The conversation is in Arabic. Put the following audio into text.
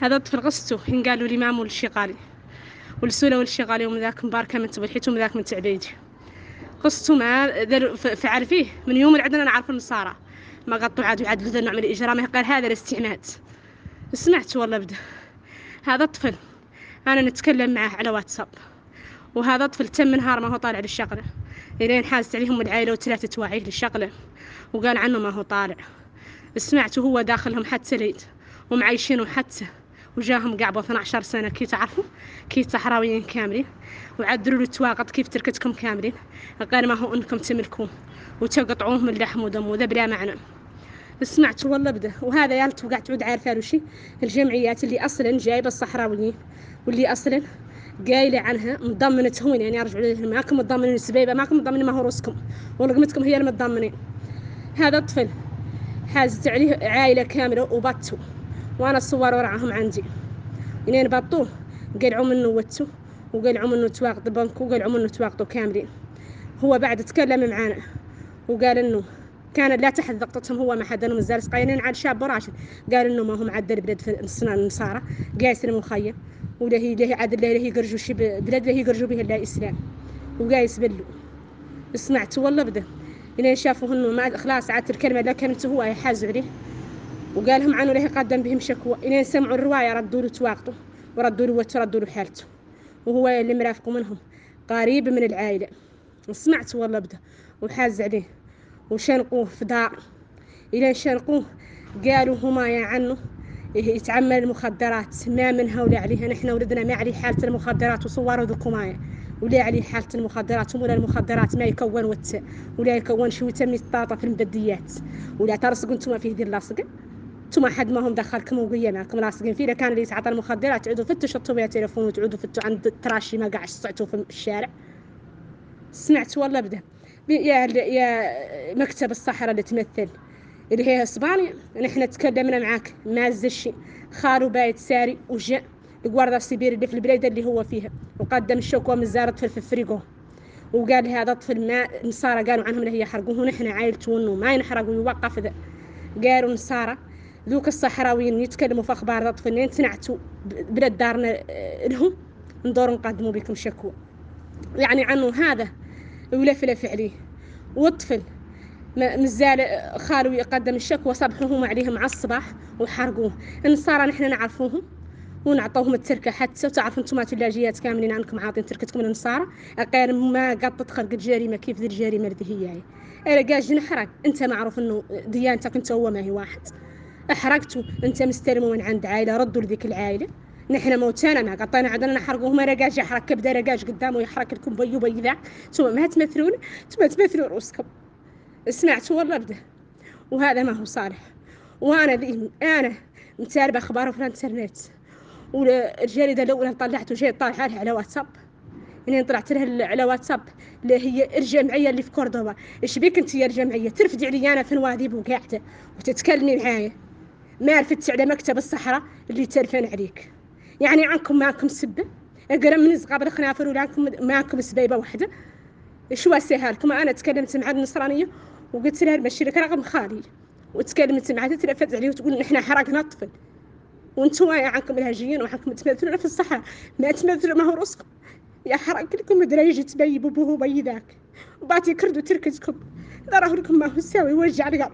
هذا الطفل قصته حين قالوا لي مامو الشقالي والسولة والشغالي يوم ذاك مباركة من تبلحيت ومن ذاك من تعبيدي. قصته ما فعل فيه. من يوم العدنا أنا عارفة النصارى. ما قطوا عاد وعاد ذا النوع من الإجرام قال هذا الاستعماد. سمعت والله بدا هذا الطفل أنا نتكلم معه على واتساب. وهذا الطفل تم نهار ما هو طالع للشغلة. لين حازت عليهم العائلة وثلاثة تواعيه للشغلة. وقال عنه ما هو طالع. سمعت وهو داخلهم حتى ليد ومعيشينه حتى وجاهم قعبوا 12 سنة كي تعرفوا؟ كي صحراويين كاملين. وعدلوا التواقط كيف تركتكم كاملين. قال ما هو انكم تملكوه. وتقطعوه من لحم ودم وذا بلا معنى. سمعت والله بده. وهذا يا توقع تعود عارفه شي الجمعيات اللي أصلا جايبة الصحراويين. واللي أصلا قايلة عنها مضمنتهم. يعني ارجعوا لهم. ماكم مضمنين السبيبه ماكم مضمنين رأسكم. ورقمتكم هي المتضمنين هذا الطفل حازت عليه عائلة كاملة وبطوا وأنا الصور وراهم عندي. منين بطوه قلعوا منه وتو وقلعوا منه تواقد بنك وقلعوا منه تواقدوا كاملين هو بعد تكلم معانا وقال إنه كان لا تحت ضغطتهم هو ما حدا من زارس قايلين عاد شاب راشد. قال إنه ما هم معدل بلاد في السنان النصارى قايس المخيم ولا هي له عاد هي قرجوا شي بلاد له يقرجوا بها الاسلام وقايس بلو سمعت والله بدا لين شافوا إنه ما خلاص عاد الكلمة لا كانت هو يحاز عليه. وقال لهم عنه له قدم بهم شكوى. إلين سمعوا الرواية ردوا له تواقته وردوا له وتردوا له حالته وهو اللي مرافقه منهم قريب من العائلة. وسمعت والله بدا وحاز عليه. وشنقوه في دار. إلين شنقوه قالوا هما يا عنه يتعمل المخدرات. ما منها ولا عليها. نحن ولدنا ما عليه حالة المخدرات وصوروا ذكمايا ولا عليه حالة المخدرات. ولا المخدرات ما يكون وت ولا يكون شو تم يتطاطا في المبديات ولا ترسقوا أنتم فيه دير لاصقه أنتم حد ما هم دخلكم وقيا معكم لاصقين فيه كان اللي يتعاطى المخدرات تعودوا شطوا بها تليفون وتعودوا فتوا عند التراشي ما قاعد صعتوا في الشارع. سمعت والله بدا يا يا مكتب الصحراء اللي تمثل. اللي هي إسبانيا. نحن تكلمنا معاك. ما الشيء. خالو بايت ساري وجاء. القوارضة السبير اللي في البلاد اللي هو فيها. وقدم الشكوى من زارة في فريقه وقال هذا الطفل ما نصارى قالوا عنهم اللي هي حرقوه. ونحن عائلته انه ما ينحرقوا يوقف ذا. قالوا نصارى ذوك الصحراويين يتكلموا في أخبار الطفل تنعتوا بلاد دارنا لهم ندور نقدموا بكم شكوى. يعني عنه هذا ولفلف عليه والطفل مازال خالو يقدم الشكوى صبحوهم عليهم على الصباح وحرقوه. النصارى نحن نعرفوهم ونعطوهم التركة حتى وتعرفوا أنتم اللاجيات كاملين عنكم عاطين تركتكم للنصارى أقل ما قد تخرج الجريمة كيف ذي الجريمة اللي هي؟ هي أنا قاج نحرق؟ أنت معروف إنه ديانتك أنت هو ما هي واحد. احرقتوا أنت مستلموا من عند عائلة ردوا لذيك العائلة. نحن موتانا ما قطينا عندنا نحرقوه ما رقاش يحرق كبدة رقاش قدامه يحرق لكم بي وبي ذاك ثم ما تمثلون ثم تمثلون رؤوسكم. سمعت والله بده وهذا ما هو صالح. وأنا ذي أنا متاربه اخباره في الإنترنت. والجريدة الأولى طلعته جاي طالع عليها على واتساب. يعني طلعت لها على واتساب. اللي هي الجمعيه اللي في كوردوبا إيش بيك أنت يا الجمعيه ترفدي علي أنا في نواديب وقاعده وتتكلمي معايا. ما عرفت على مكتب الصحراء اللي تلفن عليك. يعني عنكم معكم سبه اقرا من زغاب الخنافر ولا عنكم معكم سبيبة واحدة. شو اسهل لكم أنا تكلمت مع النصرانية وقلت لها نمشي لك رقم خالي. وتكلمت معها تلفت عليه وتقول نحن حرقنا الطفل وأنتم عنكم الهجيين وعنكم تمثلون في الصحة ما تمثلوا ما هو رزقكم يا حرق لكم دريجة تبي بوه بي ذاك وبعد يكردوا تركتكم راه لكم ما هو ساوي وجع القلب.